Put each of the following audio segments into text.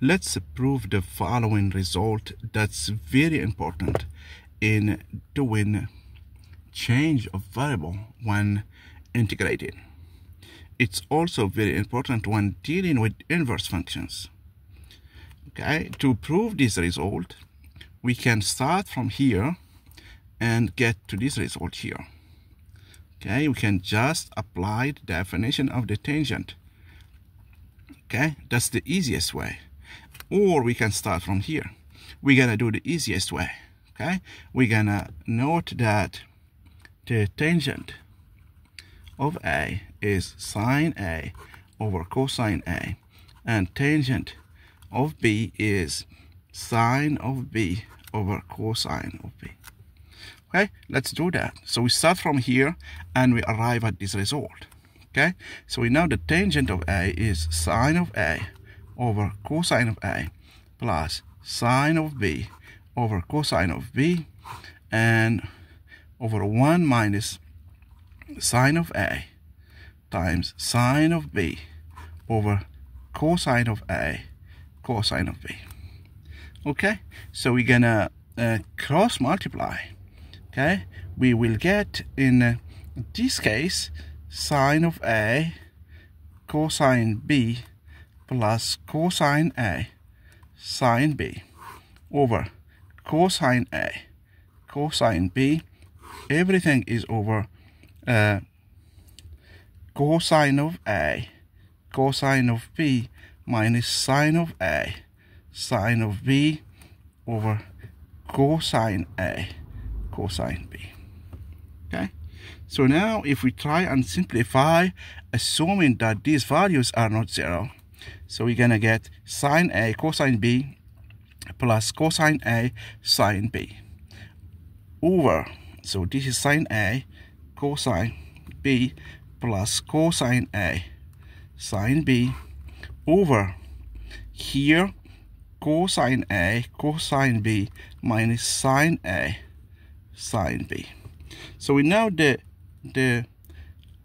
let's prove the following result that's very important in doing change of variable when integrating. It's also very important when dealing with inverse functions. Okay, to prove this result, we can start from here and get to this result here. Okay, we can just apply the definition of the tangent. Okay, that's the easiest way or we can start from here. We're gonna do the easiest way okay? We're gonna note that the tangent of A is sine A over cosine A and tangent of B is sine of B over cosine of B okay? Let's do that. So we start from here and we arrive at this result okay? So we know the tangent of A is sine of A over cosine of A plus sine of B over cosine of B and over 1 minus sine of A times sine of B over cosine of A cosine of B. Okay, so we're gonna uh, cross multiply. Okay, we will get in uh, this case sine of A cosine B plus cosine A sine B over cosine A. Cosine B everything is over uh, cosine of A. Cosine of B minus sine of A. Sine of B over cosine A. Cosine B. Okay? So now if we try and simplify assuming that these values are not zero so we're gonna get sine A cosine B plus cosine A sine B over, so this is sine A cosine B plus cosine A sine B over here cosine A cosine B minus sine A sine B. So we know the the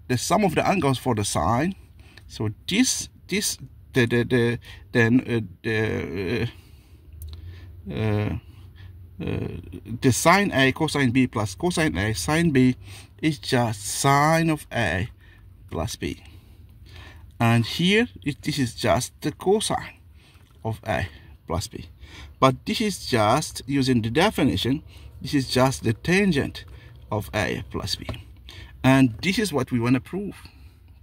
the sum of the angles for the sine. So this this the the the then uh, the uh, uh, the sine A cosine B plus cosine A sine B is just sine of A plus B. And here it, this is just the cosine of A plus B. But this is just using the definition, this is just the tangent of A plus B. And this is what we want to prove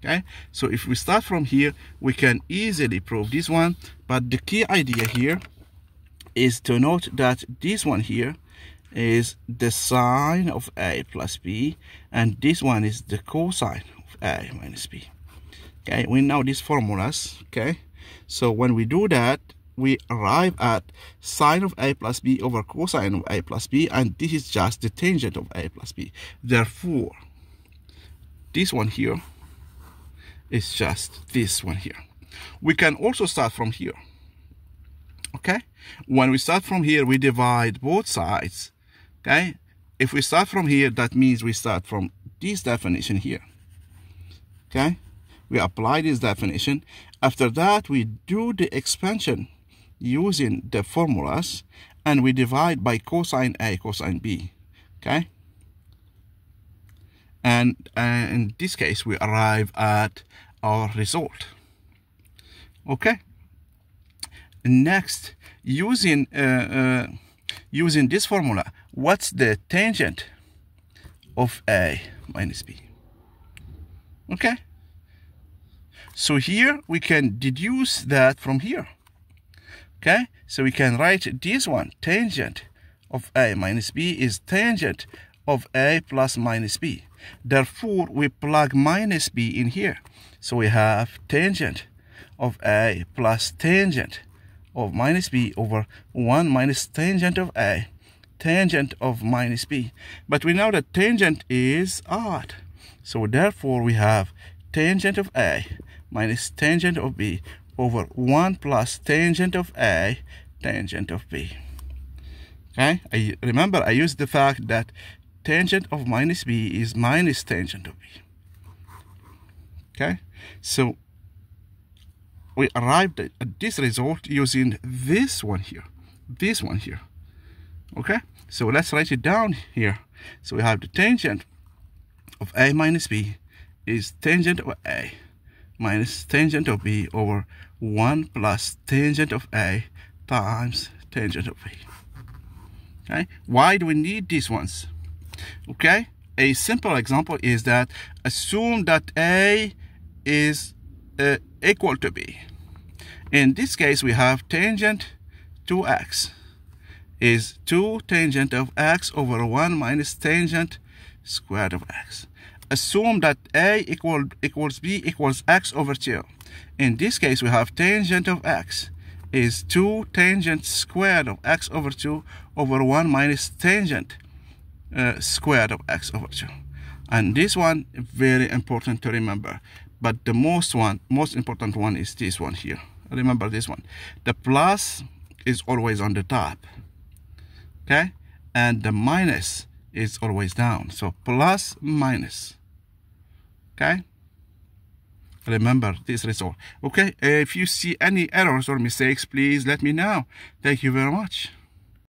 okay? So if we start from here we can easily prove this one. But the key idea here is to note that this one here is the sine of a plus b and this one is the cosine of a minus b. Okay? We know these formulas okay? So when we do that we arrive at sine of a plus b over cosine of a plus b and this is just the tangent of a plus b. Therefore this one here is just this one here. We can also start from here. Okay? When we start from here, we divide both sides. Okay? If we start from here, that means we start from this definition here. Okay? We apply this definition. After that, we do the expansion using the formulas and we divide by cosine A, cosine B. Okay? And uh, in this case we arrive at our result okay? Next using uh, uh, using this formula what's the tangent of a minus b? Okay? So here we can deduce that from here. Okay? So we can write this one tangent of a minus b is tangent of a plus minus b Therefore, we plug minus b in here. So we have tangent of a plus tangent of minus b over 1 minus tangent of a, tangent of minus b. But we know that tangent is odd. So therefore, we have tangent of a minus tangent of b over 1 plus tangent of a, tangent of b. Okay, I remember I used the fact that tangent of minus b is minus tangent of b. Okay, so we arrived at this result using this one here. This one here. Okay? So let's write it down here. So we have the tangent of a minus b is tangent of a minus tangent of b over 1 plus tangent of a times tangent of b okay? Why do we need these ones okay a simple example is that assume that a is uh, equal to b in this case, we have tangent to x is 2 tangent of x over 1 minus tangent squared of x. Assume that a equal, equals b equals x over 2. In this case, we have tangent of x is 2 tangent squared of x over 2 over 1 minus tangent uh, squared of x over 2. And this one, very important to remember. But the most one, most important one is this one here. Remember this one. The plus is always on the top. Okay? And the minus is always down. So plus minus. Okay? Remember this result. Okay? If you see any errors or mistakes please let me know. Thank you very much